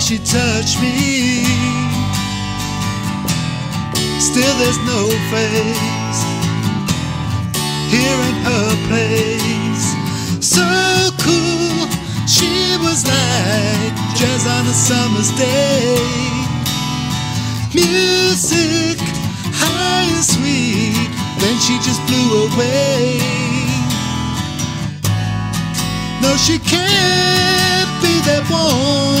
she touched me. Still, there's no face here in her place. So cool, she was like jazz on a summer's day. Music high and sweet, then she just blew away. No, she can't be that one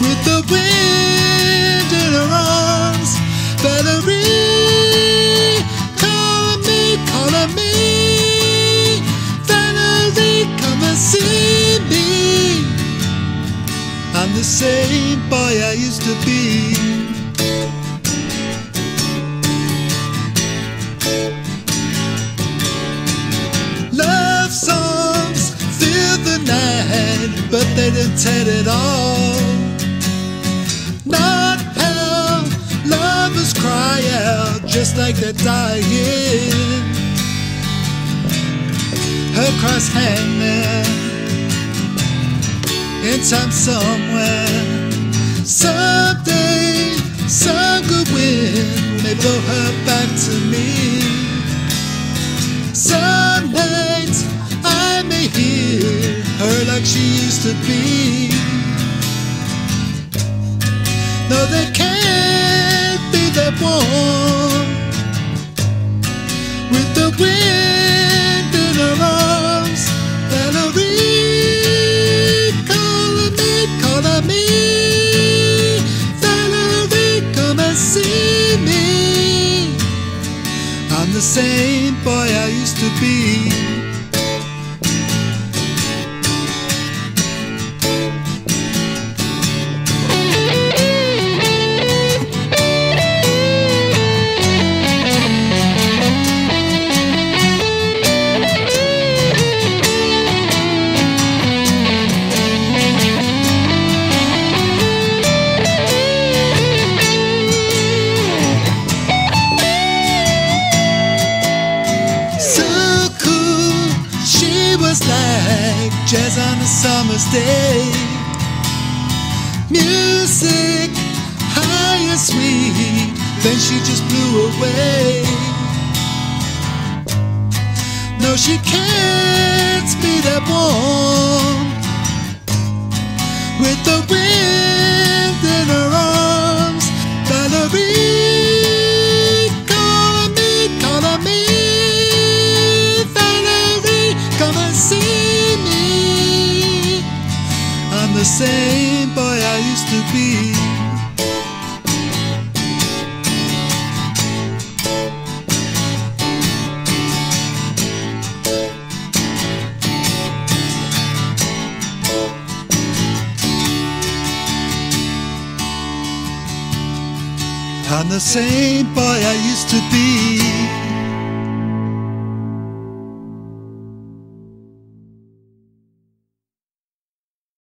with the wind in her arms. Valerie, calling me, calling me. Valerie, come and see me. I'm the same boy I used to be. Love songs fill the night, but they didn't tell it all. Like they're dying. Her cross hanging in time somewhere. Someday, some good wind may blow her back to me. Some nights I may hear her like she used to be. No, there the same boy I used to be. Jazz on a summer's day. Music high and sweet, then she just blew away. No, she can't be that one same boy I used to be. I'm the same boy I used to be.